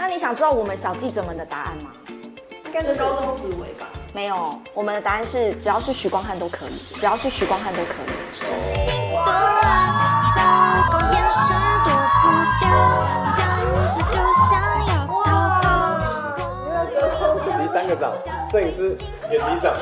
那你想知道我们小记者们的答案吗？应该是高中职位吧？没有，我们的答案是只要是徐光汉都可以，只要是徐光汉都可以。我己三个掌，摄影师也击掌。